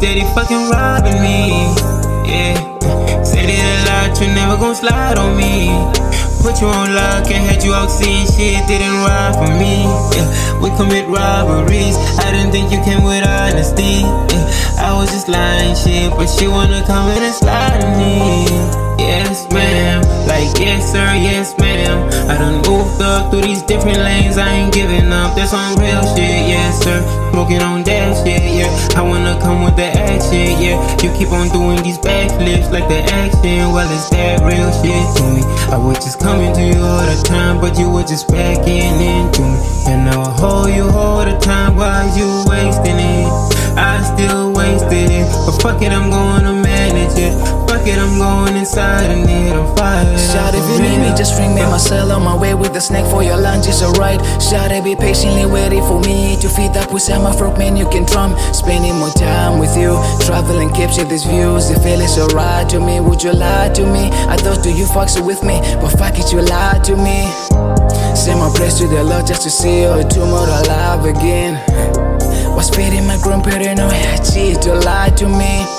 fucking robbing me. Yeah, said it a lot, you never gon' slide on me. Put you on lock and had you out seeing shit, didn't ride for me. Yeah, we commit robberies. I didn't think you came with honesty. Yeah, I was just lying shit, but she wanna come in and slide on me. Yes, ma'am. Like, yes, sir, yes, ma'am. I done moved up through these different lanes, I ain't giving up. That's on real shit, yeah, sir. Smoking on that shit, yeah. I wanna come with the action, yeah. You keep on doing these backflips like the action. Well, it's that real shit to me. I was just coming to you all the time, but you were just backing into me. And now I hold you all the time while you wasting it. I still wasted it, but fuck it, I'm gonna manage it. Fuck it, I'm going inside and it on fire. Shout if you need me, just ring me. Myself on my way with a snack for your lunch is alright. Shout be patiently waiting for me to feed that pussy. I'm a frog man, you can drum. Spending more time with you, traveling you these views. The feeling so right to me. Would you lie to me? I thought do you fucks with me, but fuck it, you lied to me. Say my prayers to the Lord just to see you tomorrow alive again. Was feeding my grandparent, no, I cheat to lie to me.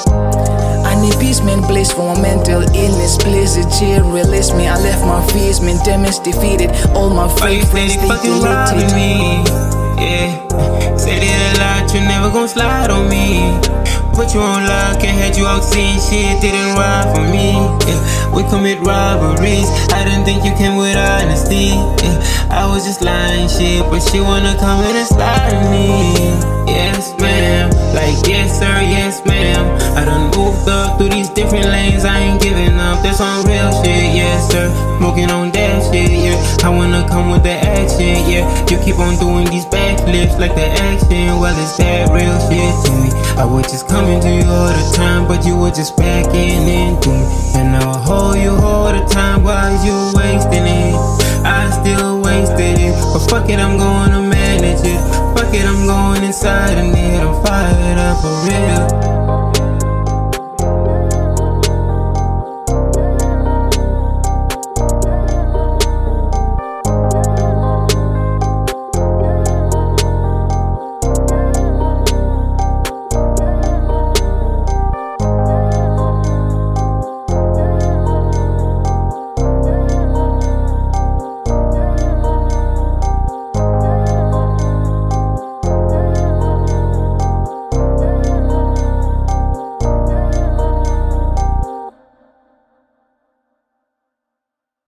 Need peace, man, please, for my mental illness. Please, it chill, release me. I left my fears, man, damage defeated. All my fake friends, they deleted. me? Yeah, said it a lot, you never gon' slide on me. Put you on lock and had you out seeing shit, didn't ride for me. Yeah, we commit robberies. I didn't think you came with honesty. Yeah, I was just lying shit, but she wanna come in and slide different lanes, I ain't giving up. That's on real shit, yes, sir. Smoking on that shit, yeah. I wanna come with the action, yeah. You keep on doing these backflips like the action. Well, it's that real shit to me. I was just coming to you all the time, but you were just backing into me. And now I hold you all the time while you wasting it. I still wasted it, but fuck it, I'm gonna manage it. Fuck it, I'm going inside and it. I'm fired up for real.